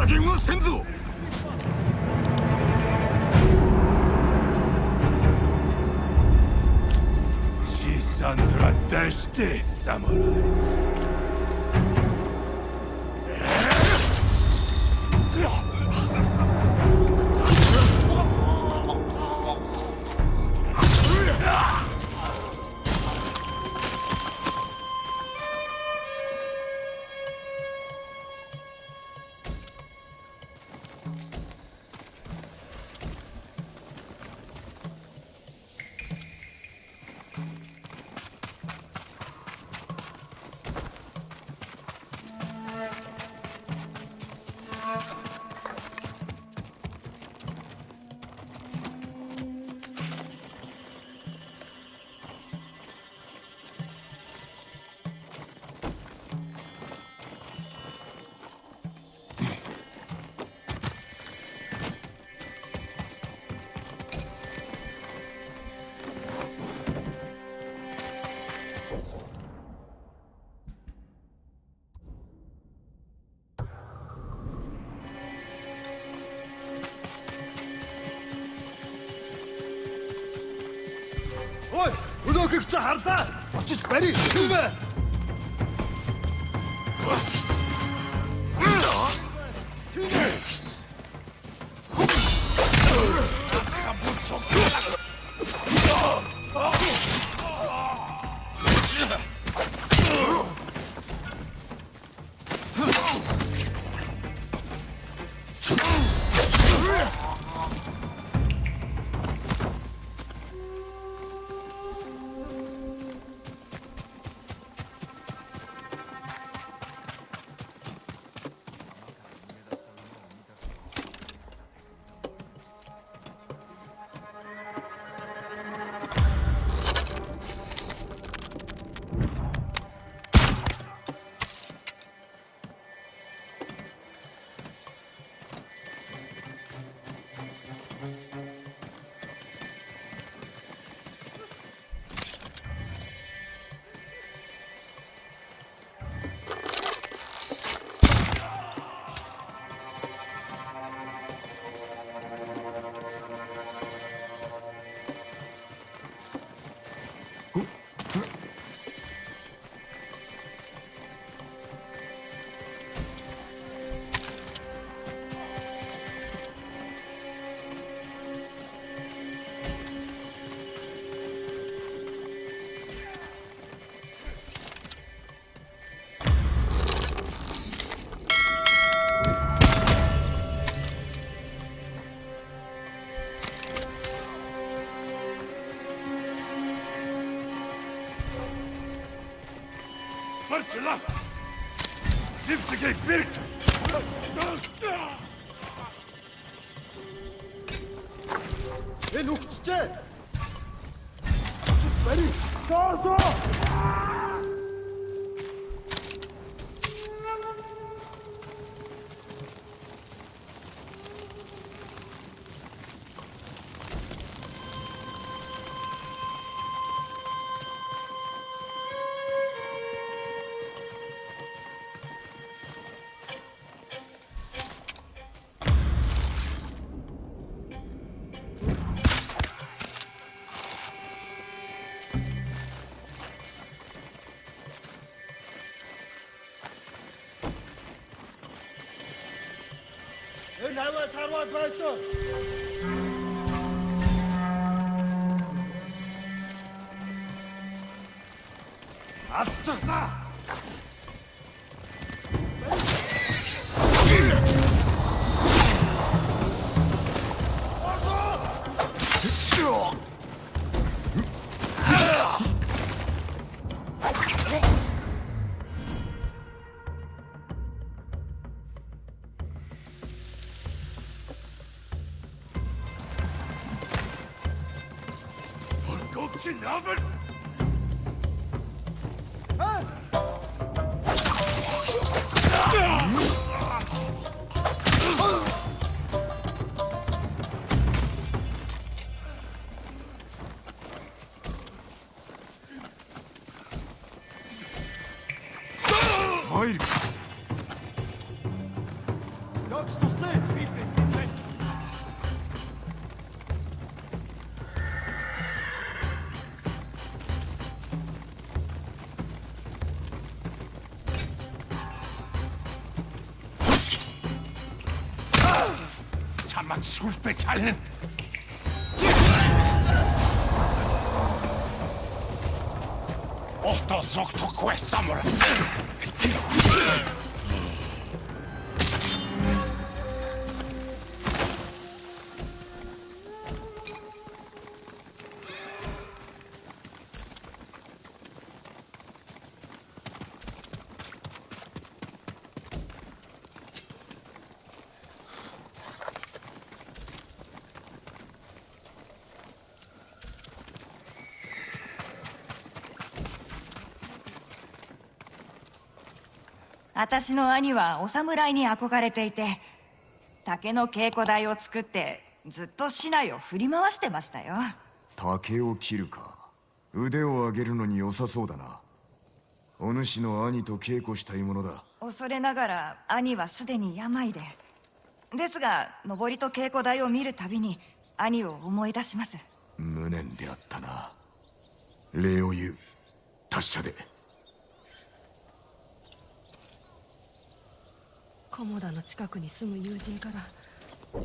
加減はせんぞ。シサンドラ出して侍 хардаа. Очиж барь. Юумэ? Çıldır! Simsikek bir... Энэ үхчихээ. Барин. Соо соо. яваад байсан. Алдчих та. It's in the oven! That's to! man Mansur beteilen. Otto Zokto Quest Samurai. 私の兄はお侍に憧れていて竹の稽古台を作ってずっと市内を振り回してましたよ。竹を切るか。腕を上げるのに良さそうだな。お主の兄と稽古したいものだ。恐れながら兄はすでに病で。ですが登りと稽古台を見るたびに兄を思い出します。無念であったな。礼を言う。達者で菰田の近くに住む友人から